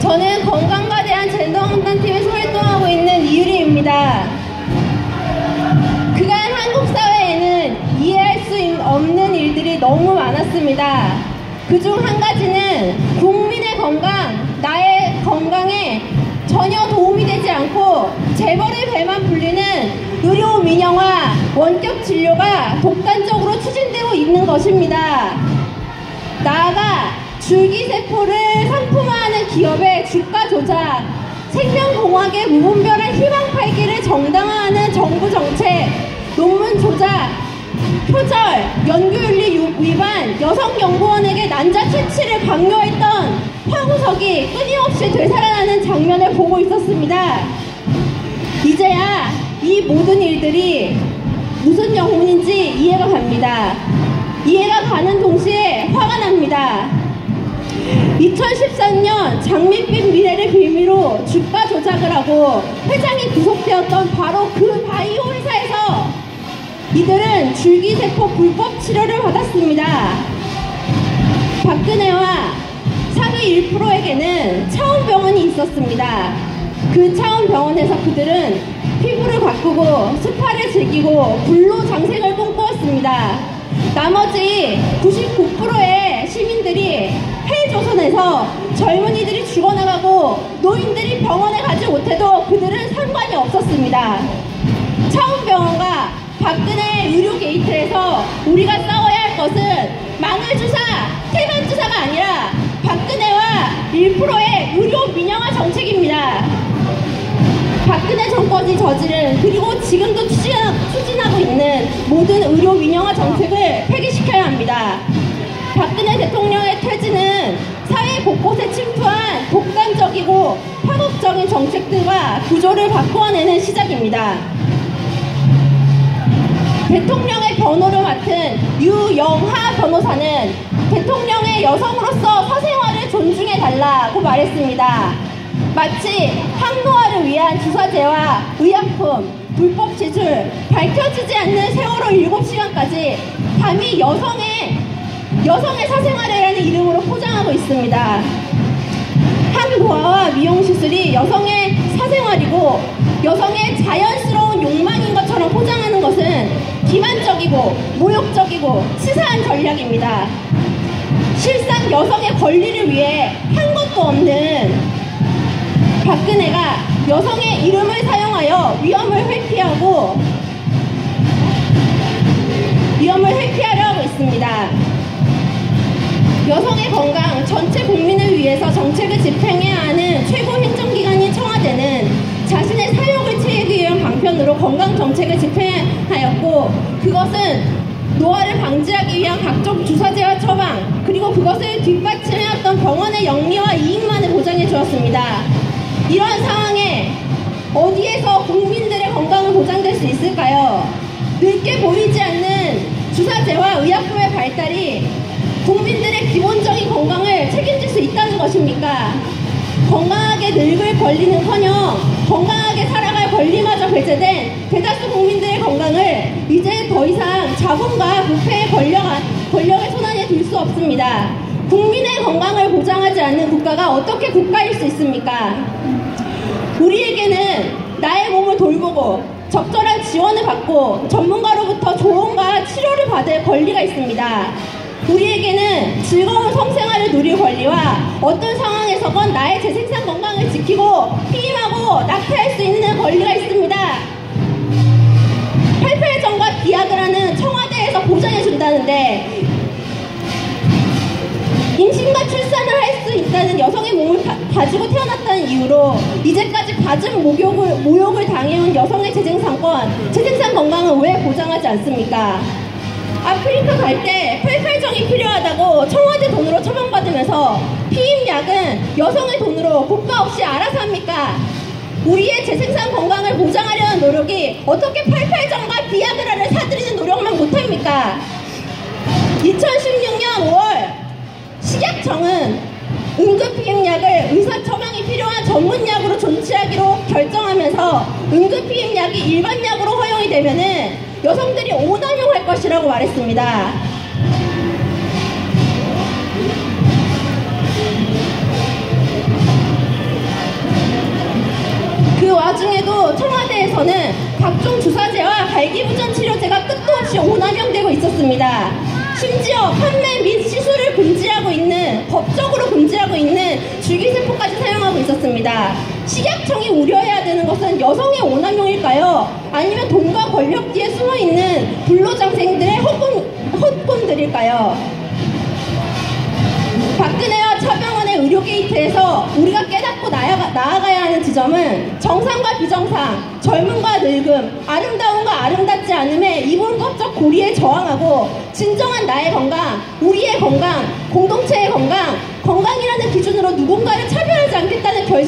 저는 건강과 대한 젠더공단팀에서 활동하고 있는 이유리입니다. 그간 한국 사회에는 이해할 수 없는 일들이 너무 많았습니다. 그중 한 가지는 국민의 건강, 나의 건강에 전혀 도움이 되지 않고 재벌의 배만 불리는 의료 민영화, 원격 진료가 독단적으로 추진되고 있는 것입니다. 나아가 줄기세포를 상품화하는 기업의 주가 조작, 생명공학의 무분별한 희망 팔기를 정당화하는 정부 정책, 논문 조작, 표절, 연구윤리 위반, 여성연구원에게 난자 채취를 강요했던 황우석이 끊임없이 되살아나는 장면을 보고 있었습니다. 이제야 이 모든 일들이 무슨 영문인지 이해가 갑니다. 이해가 가는 동시에 화가 납니다. 2013년 장밋빛 미래를 빌미로 주가 조작을 하고 회장이 구속되었던 바로 그 바이오 회사에서 이들은 줄기세포 불법 치료를 받았습니다. 박근혜와 상위 1%에게는 차원병원이 있었습니다. 그 차원병원에서 그들은 피부를 가꾸고 스파를 즐기고 불로 장생을 꿈꾸었습니다. 나머지 99%의 시민들이 헬조선에서 젊은이들이 죽어나가고 노인들이 병원에 가지 못해도 그들은 상관이 없었습니다. 차원병원과 박근혜 의료 게이트에서 우리가 싸워야 할 것은 망을주사, 태반주사가 아니라 박근혜와 1%의 의료 민영화 정책입니다. 박근혜 정권이 저지른 그리고 지금도 추진하고 있는 모든 의료 민영화 정책을 폐기시켜야 합니다. 박근혜 대통령의 퇴진은 사회 곳곳에 침투한 독단적이고 파국적인 정책 들과 구조를 바꾸어내는 시작입니다. 대통령의 변호를 맡은 유영하 변호사는 대통령의 여성으로서 사생활을 존중해달라고 말했습니다. 마치 항노화를 위한 주사제와 의약품, 불법 제출, 밝혀지지 않는 세월호 7시간까지 감히 여성의, 여성의 사생활이라는 이름으로 포장하고 있습니다. 항노화와 미용시술이 여성의 사생활이고 여성의 자연스러운 욕망인 것처럼 포장하는 것은 기만적이고 모욕적이고 치사한 전략입니다. 실상 여성의 권리를 위해 한 것도 없는 박근혜가 여성의 이름을 사용하여 위험을 회피하고 건강, 전체 국민을 위해서 정책을 집행해야 하는 최고 행정기관인 청와대는 자신의 사욕을 채우기 위한 방편으로 건강 정책을 집행하였고 그것은 노화를 방지하기 위한 각종 주사제와 처방 그리고 그것을 뒷받침해왔던 병원의 영리와 이익만을 보장해 주었습니다. 이러한 상황에 어디에서 국민들의 건강을 보장될 수 있을까요? 늦게 보이지 않는 주사제와 의약품의 발달이 국민들 의 기본적인 건강을 책임질 수 있다는 것입니까? 건강하게 늙을 권리는커녕 건강하게 살아갈 권리마저 배제된 대다수 국민들의 건강을 이제 더 이상 자본과 부패의 권력, 권력의 손안에 둘 수 없습니다. 국민의 건강을 보장하지 않는 국가가 어떻게 국가일 수 있습니까? 우리에게는 나의 몸을 돌보고 적절한 지원을 받고 전문가로부터 조언과 치료를 받을 권리가 있습니다. 우리에게는 즐거운 성생활을 누릴 권리와 어떤 상황에서건 나의 재생산 건강을 지키고 피임하고 낙태할 수 있는 권리가 있습니다. 88정과 비약을 하는 청와대에서 보장해준다는데 임신과 출산을 할 수 있다는 여성의 몸을 가, 가지고 태어났다는 이유로 이제까지 갖은 모욕을, 모욕을 당해온 여성의 재생산권, 재생산 건강은 왜 보장하지 않습니까? 아프리카 갈때 펠펠정이 필요하다고 청와대 돈으로 처방받으면서 피임약은 여성의 돈으로 국가 없이 알아서 합니까? 우리의 재생산 건강을 보장하려는 노력이 어떻게 팔팔정과 비아그라를 사들이는 노력만 못합니까? 2016년 5월 식약청은 응급피임약을 의사 처방이 필요한 전문약으로 존치하기로 결정하면서 응급피임약이 일반약으로 허용이 되면은 여성들이 오남용할 것이라고 말했습니다. 그 와중에도 청와대에서는 각종 주사제와 발기부전 치료제가 끝도 없이 오남용되고 있었습니다. 심지어 판매 및 시술을 금지하고 있는 법적으로 금지하고 있는 줄기세포까지 사용하고 있었습니다. 식약청이 우려해야 되는 것은 여성의 오남용일까요? 아니면 돈과 권력 뒤에 숨어 있는 불로장생들의 헛꿈, 헛꿈들일까요? 박근혜와 차병원의 의료 게이트에서 우리가 깨닫고 나아가, 나아가야 하는 지점은 정상과 비정상, 젊음과 늙음, 아름다움과 아름답지 않음에 이분법적 고리에 저항하고 진정한 나의 건강, 우리의 건강, 공동체의 건강, 건강이라는 기준으로 누군가를 차별하지 않겠다는 결심